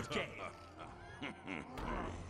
Good game.